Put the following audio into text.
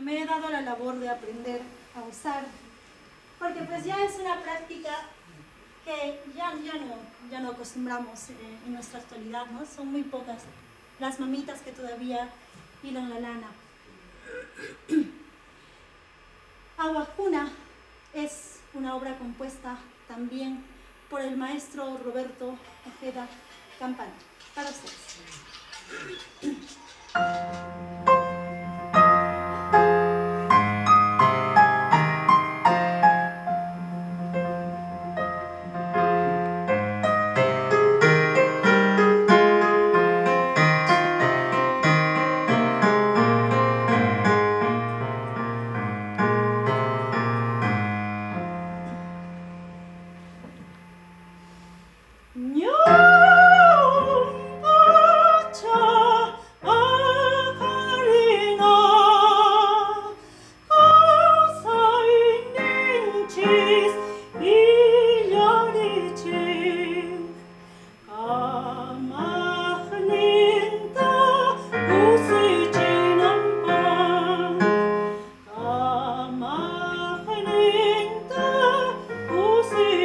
me he dado la labor de aprender a usar, porque pues ya es una práctica que ya, ya, no, ya no acostumbramos eh, en nuestra actualidad, ¿no? Son muy pocas las mamitas que todavía hilan la lana. Aguajuna es una obra compuesta también por el maestro Roberto Ojeda Campana. Para ustedes.